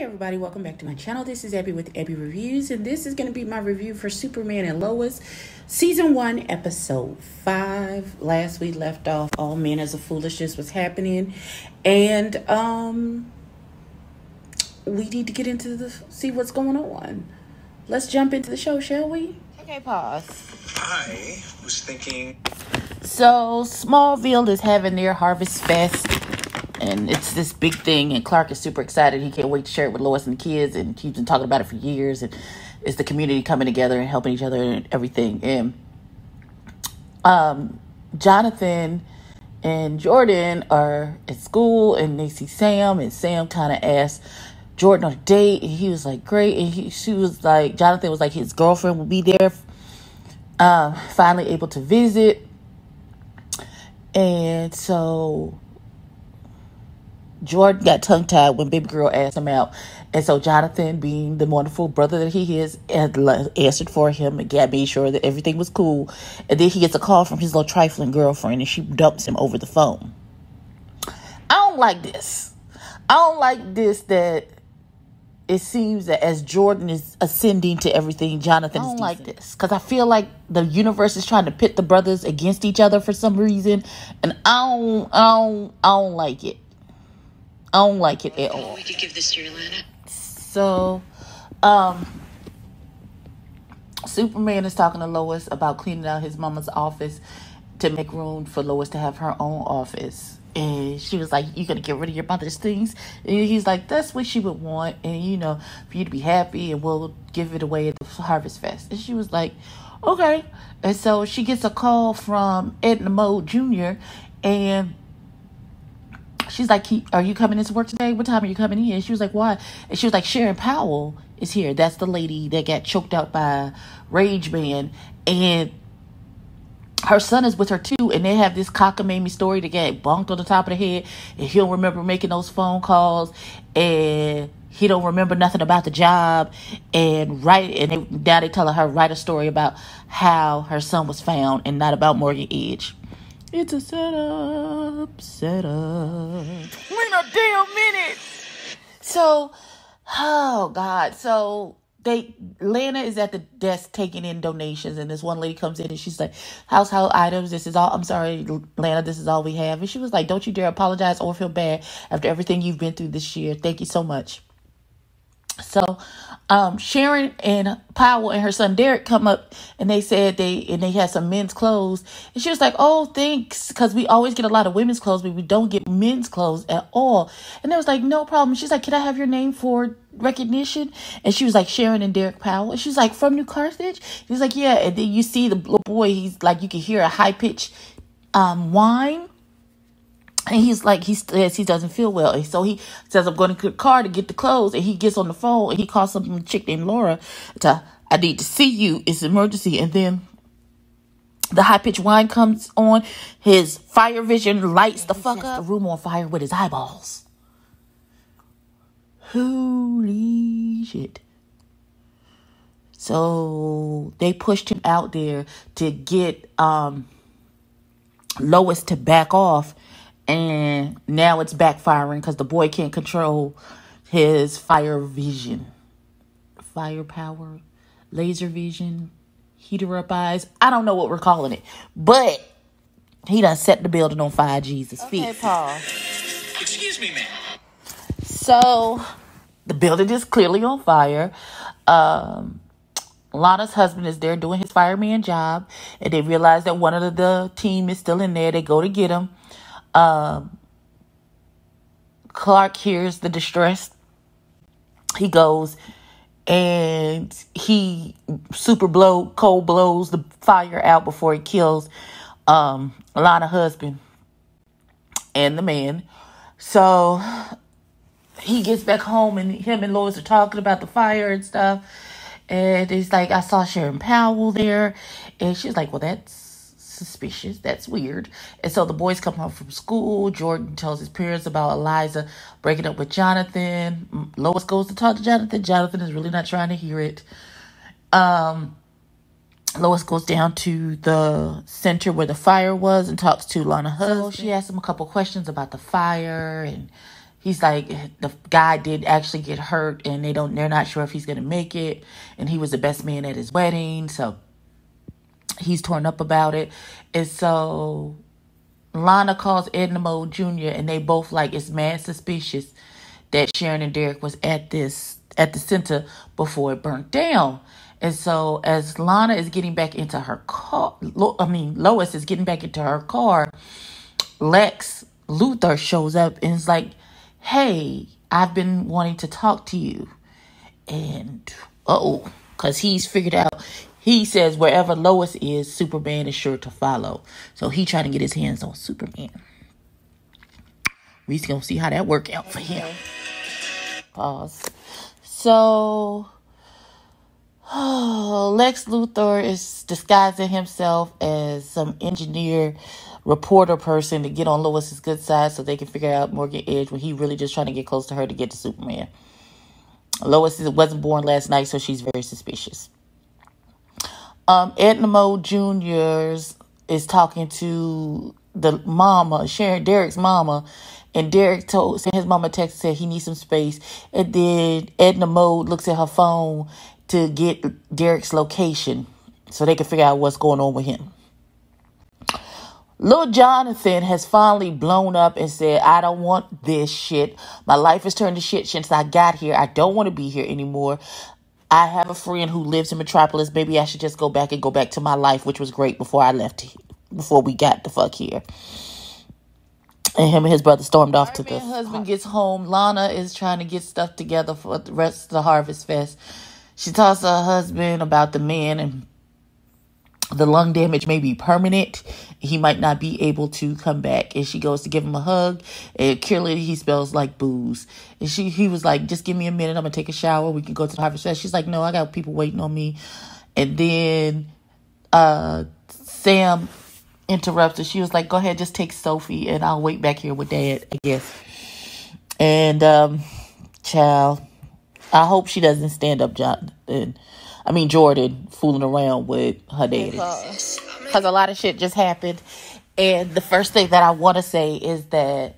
Hey everybody, welcome back to my channel. This is Ebbie with Ebbie Reviews, and this is going to be my review for Superman and Lois, Season 1, Episode 5. Last we left off, all manners of foolishness was happening, and um, we need to get into the, see what's going on. Let's jump into the show, shall we? Okay, pause. I was thinking. So, Smallville is having their Harvest Fest and it's this big thing and clark is super excited. He can't wait to share it with lois and the kids and he's been talking about it for years and it's the community coming together and helping each other and everything. And um, jonathan and jordan are at school and they see sam and sam kind of asks jordan on a date and he was like great and he, she was like jonathan was like his girlfriend will be there um, finally able to visit. And so Jordan got tongue tied when baby girl asked him out. And so Jonathan, being the wonderful brother that he is, had answered for him and got made sure that everything was cool. And then he gets a call from his little trifling girlfriend and she dumps him over the phone. I don't like this. I don't like this that it seems that as Jordan is ascending to everything, Jonathan I don't like this because I feel like the universe is trying to pit the brothers against each other for some reason, and I don't, I don't, I don't like it. I don't like it at all. We could give this to your Lana. So, um, Superman is talking to Lois about cleaning out his mama's office to make room for Lois to have her own office. And she was like, You're gonna get rid of your mother's things? And he's like, That's what she would want. And you know, for you to be happy, and we'll give it away at the Harvest Fest. And she was like, Okay. And so she gets a call from Edna Mode Jr. And she's like, "Are you coming into work today? What time are you coming in?" She was like, "Why?" And she was like, "Sharon Powell is here. That's the lady that got choked out by Rage Man, and her son is with her too. And they have this cockamamie story to get bonked on the top of the head, and he don't remember making those phone calls, and he don't remember nothing about the job and write and they, now they tell her write a story about how her son was found and not about Morgan Edge. It's a setup, setup. Wait a damn minute. So, oh God. So they Lana is at the desk taking in donations, and this one lady comes in and she's like, "Household items. This is all. I'm sorry, Lana. This is all we have." And she was like, "Don't you dare apologize or feel bad after everything you've been through this year. Thank you so much." So, um, Sharon and Powell and her son Derek come up and they said they and they had some men's clothes and she was like, "Oh, thanks," because we always get a lot of women's clothes, but we don't get men's clothes at all. And they was like, "No problem." She's like, "Can I have your name for recognition?" And she was like, "Sharon and Derek Powell." And she was like, "From New Carthage?" He's like, "Yeah." And then you see the boy. He's like, you can hear a high pitched um, whine and he's like, he says he doesn't feel well. So he says, I'm going to the car to get the clothes. And he gets on the phone and he calls some chick named Laura to, I need to see you. It's an emergency. And then the high pitched whine comes on. His fire vision lights the fuck up. The room on fire with his eyeballs. Holy shit. So they pushed him out there to get um, Lois to back off and now it's backfiring because the boy can't control his fire vision, firepower, laser vision, heater up eyes. I don't know what we're calling it, but he done set the building on fire. Jesus feet. Paul. Excuse me, ma'am. So the building is clearly on fire. Um, Lana's husband is there doing his fireman job, and they realize that one of the team is still in there. They go to get him. Um, Clark hears the distress. He goes and he super blow cold blows the fire out before he kills um Lana husband and the man. So he gets back home and him and Lois are talking about the fire and stuff. And he's like, I saw Sharon Powell there. And she's like, Well, that's suspicious. That's weird. And so the boys come home from school. Jordan tells his parents about Eliza breaking up with Jonathan. Lois goes to talk to Jonathan. Jonathan is really not trying to hear it. Um, Lois goes down to the center where the fire was and talks to Lana Husband. So she asks him a couple questions about the fire and he's like the guy did actually get hurt and they don't they're not sure if he's gonna make it and he was the best man at his wedding so he's torn up about it and so lana calls edna jr and they both like it's mad suspicious that sharon and derek was at this at the center before it burnt down and so as lana is getting back into her car i mean lois is getting back into her car lex luthor shows up and is like hey, I've been wanting to talk to you. And, oh, because he's figured out, he says wherever Lois is, Superman is sure to follow. So he trying to get his hands on Superman. We just gonna see how that work out for him. Pause. So, oh, Lex Luthor is disguising himself as some engineer reporter person to get on Lois's good side so they can figure out Morgan Edge when he really just trying to get close to her to get to Superman. Lois wasn't born last night, so she's very suspicious. Um, Edna Mode Jr.'s is talking to the mama, Sharon Derek's mama, and Derek told sent his mama text said he needs some space. And then Edna Mode looks at her phone to get Derek's location so they can figure out what's going on with him. Little Jonathan has finally blown up and said, I don't want this shit. My life has turned to shit since I got here. I don't want to be here anymore. I have a friend who lives in Metropolis. Maybe I should just go back and go back to my life, which was great before I left, before we got the fuck here. And him and his brother stormed off to the husband gets home. Lana is trying to get stuff together for the rest of the Harvest Fest. She talks to her husband about the men and the lung damage may be permanent. He might not be able to come back. And she goes to give him a hug. And clearly he smells like booze. And she he was like, just give me a minute. I'm gonna take a shower. We can go to the Fest. She's like, no, I got people waiting on me. And then uh Sam interrupts her. She was like, go ahead, just take Sophie and I'll wait back here with dad, I guess. And um child, I hope she doesn't stand up John and I mean Jordan fooling around with her daddy. Because a lot of shit just happened. And the first thing that I want to say is that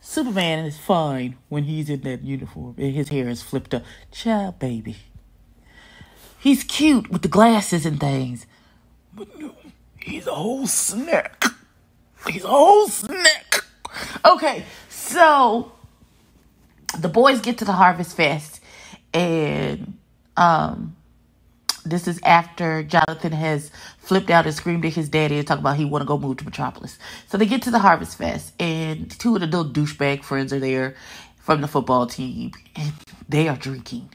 Superman is fine when he's in that uniform and his hair is flipped up. Child baby. He's cute with the glasses and things. But no, he's a whole snack. He's a whole snack. Okay, so the boys get to the Harvest Fest and um, this is after Jonathan has flipped out and screamed at his daddy and talked about he want to go move to Metropolis. So they get to the Harvest Fest, and two of the little douchebag friends are there from the football team, and they are drinking.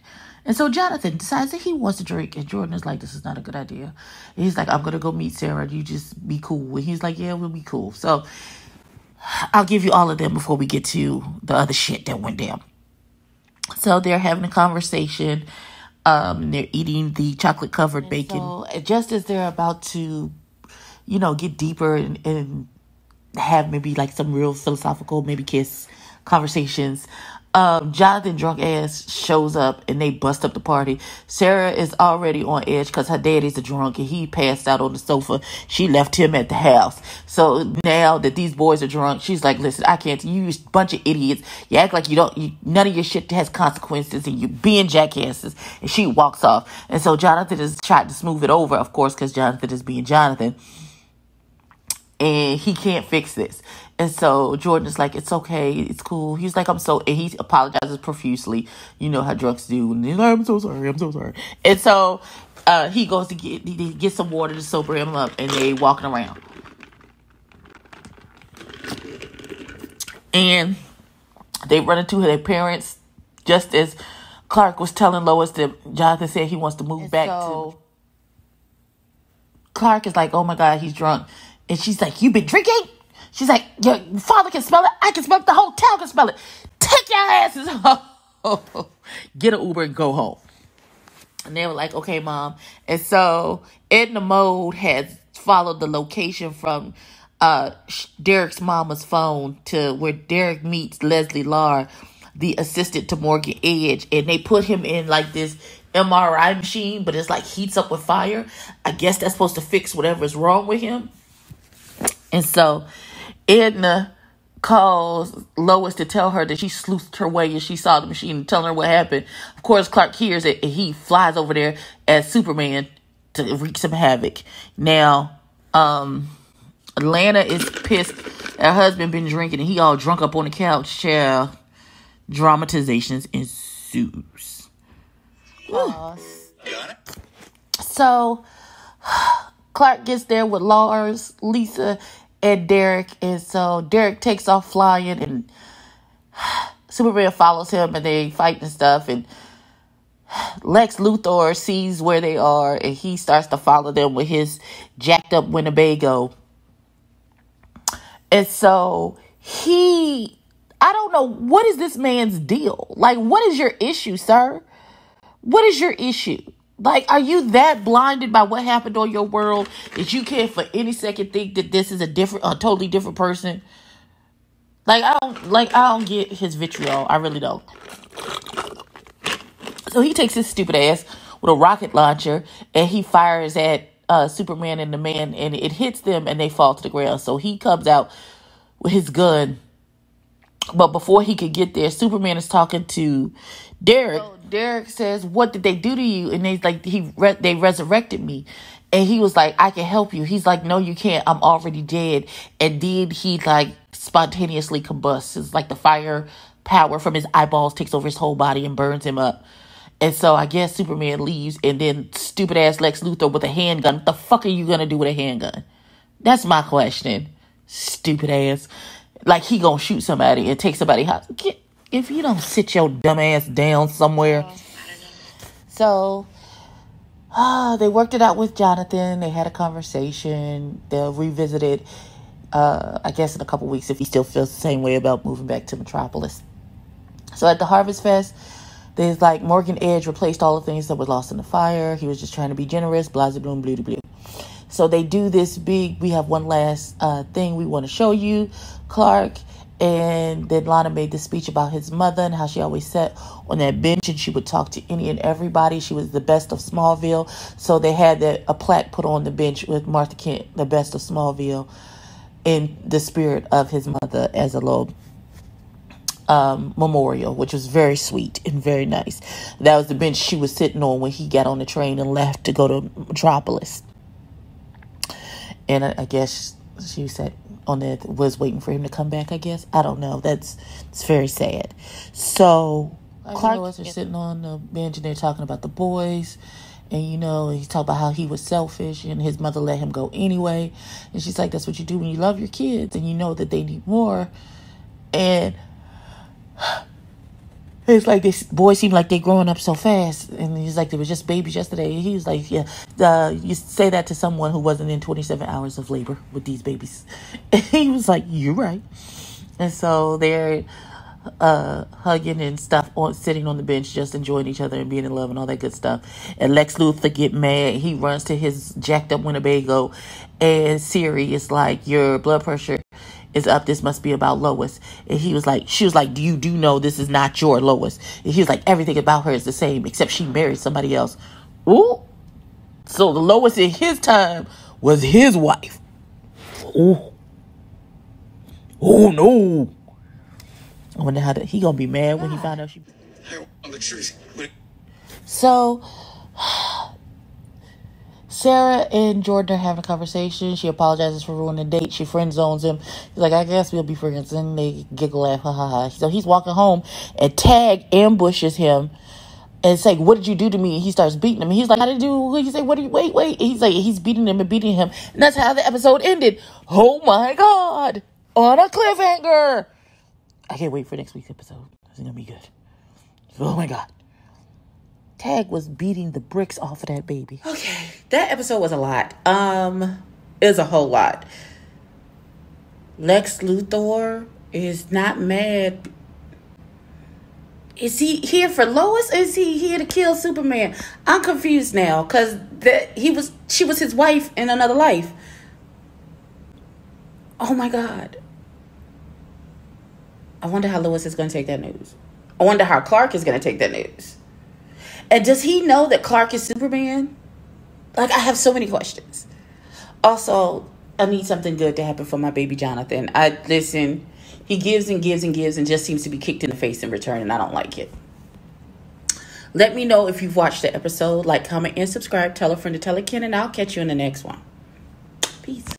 And so Jonathan decides that he wants to drink, and Jordan is like, "This is not a good idea." And he's like, "I'm gonna go meet Sarah. You just be cool." And he's like, "Yeah, we'll be cool." So I'll give you all of them before we get to the other shit that went down. So they're having a conversation um, they're eating the chocolate covered bacon. So, just as they're about to, you know, get deeper and, and have maybe like some real philosophical, maybe kiss conversations, um, Jonathan drunk ass shows up and they bust up the party. Sarah is already on edge because her daddy's a drunk and he passed out on the sofa. She left him at the house. So now that these boys are drunk, she's like, "Listen, I can't. You bunch of idiots. You act like you don't. You, none of your shit has consequences, and you being jackasses." And she walks off. And so Jonathan is trying to smooth it over, of course, because Jonathan is being Jonathan and he can't fix this. And so Jordan is like, it's okay, it's cool. He's like, I'm so, and he apologizes profusely. You know how drunks do. And he's like, I'm so sorry, I'm so sorry. And so uh, he goes to get, he get some water to sober him up, and they walking around. And they run into their parents just as Clark was telling Lois that Jonathan said he wants to move and back so, to. Clark is like, oh my God, he's drunk. And she's like, You've been drinking? She's like, Your father can smell it. I can smell it. The whole town can smell it. Take your asses home. Get an Uber and go home. And they were like, Okay, mom. And so Edna Mode has followed the location from uh, Derek's mama's phone to where Derek meets Leslie Larr, the assistant to Morgan Edge. And they put him in like this MRI machine, but it's like heats up with fire. I guess that's supposed to fix whatever's wrong with him. And so Edna calls Lois to tell her that she sleuthed her way and she saw the machine and telling her what happened. Of course, Clark hears it and he flies over there as Superman to wreak some havoc. Now, um, Lana is pissed. Her husband been drinking and he all drunk up on the couch. Child, dramatizations ensues. Pause. Got it? So Clark gets there with Lars, Lisa, and Derek, and so Derek takes off flying, and Superman follows him, and they fight and stuff, and Lex Luthor sees where they are, and he starts to follow them with his jacked up Winnebago, and so he. I don't know what is this man's deal. Like, what is your issue, sir? What is your issue? Like, are you that blinded by what happened on your world that you can't for any second think that this is a different, a totally different person? Like, I don't, like, I don't get his vitriol. I really don't. So he takes his stupid ass with a rocket launcher and he fires at uh, Superman and the man, and it hits them and they fall to the ground. So he comes out with his gun but before he could get there, Superman is talking to Derek. So Derek says, "What did they do to you?" And they like he re- they resurrected me, and he was like, "I can help you." He's like, "No, you can't. I'm already dead." And then he like spontaneously combusts. It's like the fire power from his eyeballs takes over his whole body and burns him up. And so I guess Superman leaves, and then stupid ass Lex Luthor with a handgun. What the fuck are you gonna do with a handgun? That's my question. Stupid ass like he gonna shoot somebody and take somebody house. If you don't sit your dumb ass down somewhere. So uh, they worked it out with Jonathan. They had a conversation. They'll revisit it, uh, I guess, in a couple weeks if he still feels the same way about moving back to Metropolis. So at the Harvest Fest, there's like Morgan Edge replaced all the things that were lost in the fire. He was just trying to be generous, blah, blah, blah, blah, blah. So they do this big, we have one last uh, thing we want to show you, Clark. And then Lana made the speech about his mother and how she always sat on that bench and she would talk to any and everybody. She was the best of Smallville. So they had that, a plaque put on the bench with Martha Kent, the best of Smallville, in the spirit of his mother as a little um, memorial, which was very sweet and very nice. That was the bench she was sitting on when he got on the train and left to go to Metropolis and I, I guess she said on that was waiting for him to come back. I guess I don't know. That's it's very sad. So Clark was sitting on the bench and they're talking about the boys. And you know, he talked about how he was selfish and his mother let him go anyway. And she's like, That's what you do when you love your kids and you know that they need more. And it's like this boy seemed like they're growing up so fast, and he's like they were just babies yesterday. He was like, yeah, uh, you say that to someone who wasn't in 27 hours of labor with these babies. And he was like, you're right. And so they're uh, hugging and stuff, on sitting on the bench, just enjoying each other and being in love and all that good stuff. And Lex Luthor get mad. He runs to his jacked up Winnebago, and Siri is like, your blood pressure is up. This must be about Lois. And he was like, she was like, do you do know this is not your Lois? And he was like, everything about her is the same, except she married somebody else. Ooh. So the Lois in his time was his wife. Ooh. Oh no. I wonder how that he gonna be mad when he found out she. The truth. So Sarah and Jordan are having a conversation. She apologizes for ruining the date. She friend zones him. He's like, I guess we'll be friends. And they giggle, laugh, ha ha ha. So he's walking home and Tag ambushes him and say, What did you do to me? And he starts beating him. He's like, How did you do? He's like, What do you wait, wait? And he's like, he's beating him and beating him. And that's how the episode ended. Oh my god. On a cliffhanger. I can't wait for next week's episode. It's gonna be good. Oh my god. Tag was beating the bricks off of that baby. Okay, that episode was a lot. Um, it was a whole lot. Lex Luthor is not mad. Is he here for Lois? Is he here to kill Superman? I'm confused now because that he was she was his wife in another life. Oh my god. I wonder how Lois is going to take that news. I wonder how Clark is going to take that news. And does he know that Clark is Superman? Like, I have so many questions. Also, I need something good to happen for my baby Jonathan. I listen. He gives and gives and gives and just seems to be kicked in the face in return, and I don't like it. Let me know if you've watched the episode. Like, comment, and subscribe. Tell a friend to tell a kin, and I'll catch you in the next one. Peace.